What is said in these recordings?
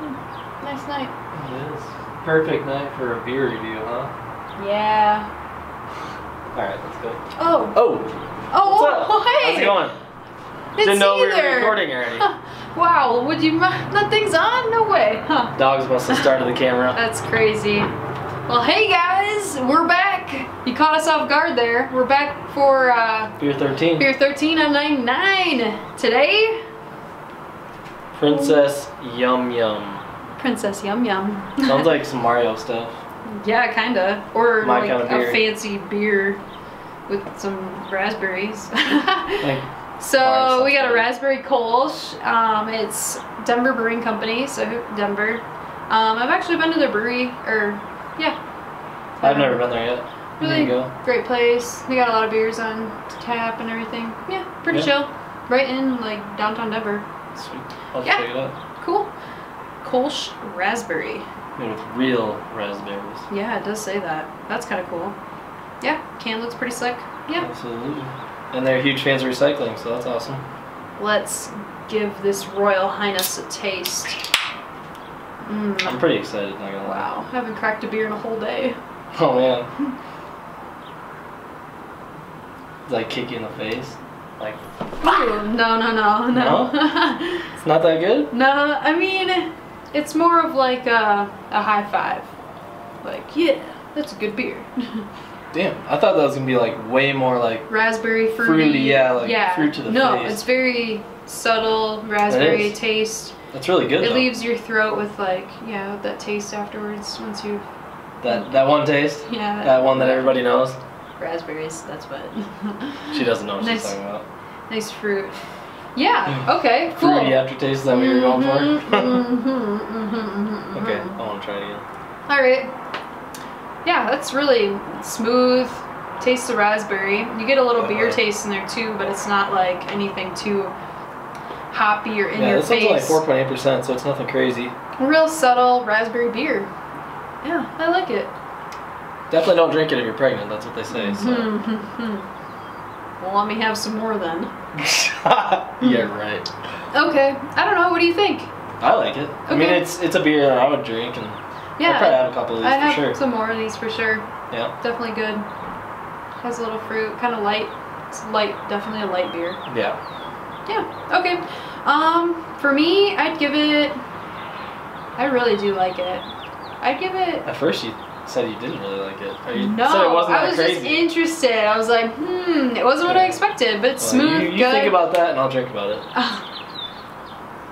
Nice night. It is. Perfect night for a beer review, huh? Yeah. Alright, let's go. Oh. Oh! Oh, What's up? oh, hey. How's it going? It's Didn't know we were recording already. Huh. Wow, would you? mu- Nothing's on? No way. Huh. Dogs must have started the camera. That's crazy. Well, hey guys, we're back. You caught us off guard there. We're back for uh, Beer 13. Beer 13 on 99. Today, Princess Yum Yum. Princess Yum Yum. Sounds like some Mario stuff. yeah, kinda. Or My like kinda a beer. fancy beer with some raspberries. Like, So we got a raspberry kolsch. Um, it's Denver Brewing Company, so Denver. Um, I've actually been to their brewery, or yeah. I've Um, never been there yet. Really great place. They got a lot of beers on tap and everything. Yeah, pretty Yeah. chill. Right in like downtown Denver. Sweet. I'll Yeah. check it out. Cool. Kolsch raspberry. Made with real raspberries. Yeah, it does say that. That's kind of cool. Yeah, can looks pretty slick. Yeah. Absolutely. And they're huge fans of recycling, so that's awesome. Let's give this Royal Highness a taste. Mm. I'm pretty excited, not gonna lie. Wow, haven't cracked a beer in a whole day. Oh man. Does that kick you in the face? Like, Ooh, no, no, no, no. it's not that good? no, I mean, it's more of like a, a high five. Like, yeah, that's a good beer. Damn, I thought that was gonna be like way more like. raspberry fruity. Fruity, yeah, like fruit to the no, face. it's very subtle raspberry taste. That's really good It though. leaves your throat with like, yeah, that taste afterwards once you, that that one taste, yeah. that one that everybody knows. Raspberries, that's what. She doesn't know what Nice. she's talking about. Nice fruit. Yeah, okay, cool. Fruity aftertaste is that what you were going for? mhm, mhm, mhm, okay. I want to try it again. All right. Yeah, that's really smooth. Tastes the raspberry. You get a little beer taste in there too, but it's not like anything too hoppy or in yeah, your this one's only face. 4.8%, so it's nothing crazy. Real subtle raspberry beer. Yeah, I like it. Definitely don't drink it if you're pregnant. That's what they say. So. Mhm. well, let me have some more then. yeah, right. Okay, I don't know. What do you think? I like it. I mean, it's it's a beer I would drink, and Yeah, I'd probably have a couple of these I for have sure. some more of these for sure. Yeah. Definitely good. Has a little fruit, kind of light. It's light, definitely a light beer. Yeah. Yeah. Okay. Um, for me, I'd give it. I really do like it. I'd give it. At first, you said you didn't really like it. You No, said it wasn't I was crazy. just interested. I was like, hmm, it wasn't what I expected, but Well, smooth, You, you good. think about that, and I'll drink about it.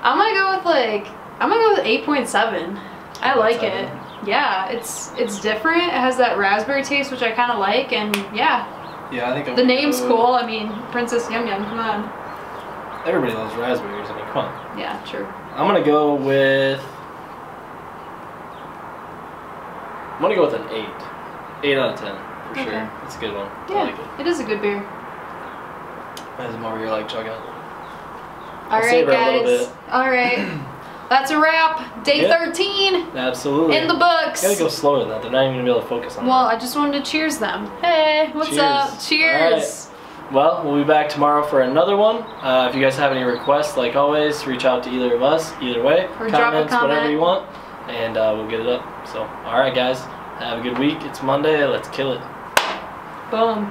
I'm gonna go with like I'm gonna go with eight point seven. I like it. Yeah, it's it's different. It has that raspberry taste, which I kind of like, and yeah, Yeah, I think I'm the name's go- cool. I mean, Princess Yum Yum. Come on. Everybody loves raspberries. I mean, come on. Yeah, true. I'm gonna go with. I'm gonna go with an eight. Eight out of ten for Okay. sure. It's a good one. I Yeah, like it. it is a good beer. As I'm over here like chugging. All right, savor it a little guys. All right, that's a wrap. Day Yeah. 13 Absolutely. in the books. You gotta go slower than that. They're not even gonna be able to focus on Well, I just wanted to cheers them. Hey, what's Cheers. up? Cheers. that. Well, we'll be back tomorrow for another one. Uh, if you guys have any requests, like always, reach out to either of us. Either way, Or drop a comments, whatever you want, and uh, we'll get it up. So, all right, guys, have a good week. It's Monday. Let's kill it. Boom.